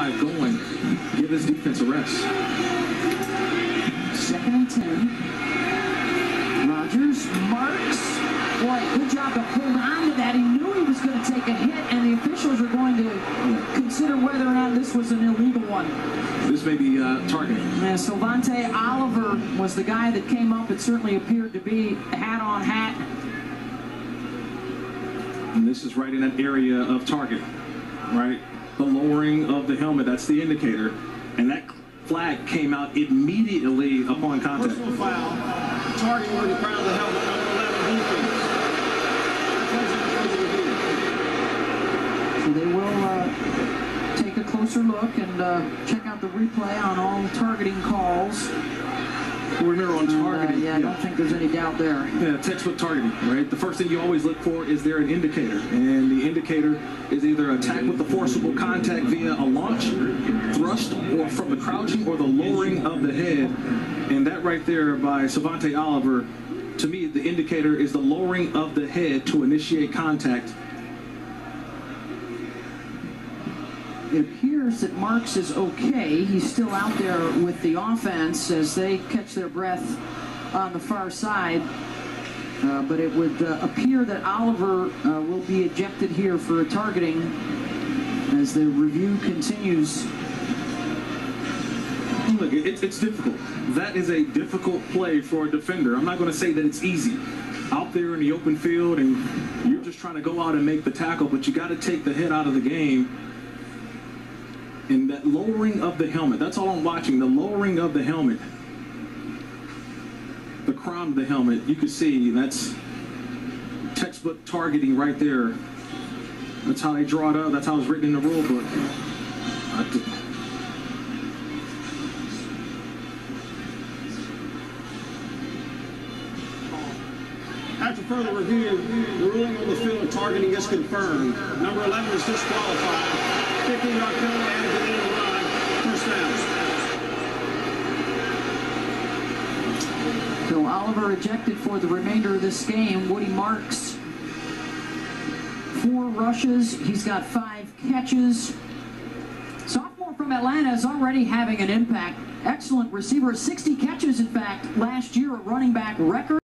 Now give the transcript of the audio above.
drive going. Give this defense a rest. Second and ten. Rogers marks. Boy, good job to hold on to that. He knew he was going to take a hit, and the officials are going to consider whether or not this was an illegal one. This may be uh, targeting. Yeah, Sylvonta Oliver was the guy that came up. It certainly appeared to be hat on hat. And this is right in that area of target, right? The lowering of the helmet, that's the indicator. And that flag came out immediately upon contact. Personal foul, targeting where the crown of the helmet, number 11. So they will uh, take a closer look and uh, check out the replay on all targeting calls. Remember on And, uh, targeting. yeah, I don't think there's any doubt there. Yeah, textbook targeting, right? The first thing you always look for is there an indicator, and the indicator is either attack with the forcible contact via a launch, thrust, or from the crouching or the lowering of the head. And that right there by Sylvonta Oliver, to me, the indicator is the lowering of the head to initiate contact. It appears that Marks is okay. He's still out there with the offense as they catch their breath on the far side. Uh, but it would uh, appear that Oliver uh, will be ejected here for a targeting as the review continues. Look, it, it's difficult. That is a difficult play for a defender. I'm not going to say that it's easy. Out there in the open field, and you're just trying to go out and make the tackle, but you got to take the head out of the game. And that lowering of the helmet, that's all I'm watching. The lowering of the helmet, the crown of the helmet, you can see that's textbook targeting right there. That's how they draw it up. That's how it's written in the rule book. After further review, the ruling on the field of targeting is confirmed. Number 11 is disqualified. 15-yard penalty added to end run. First down. So Oliver ejected for the remainder of this game. Woody Marks, four rushes. He's got five catches. Sophomore from Atlanta is already having an impact. Excellent receiver, 60 catches, in fact, last year, a running back record.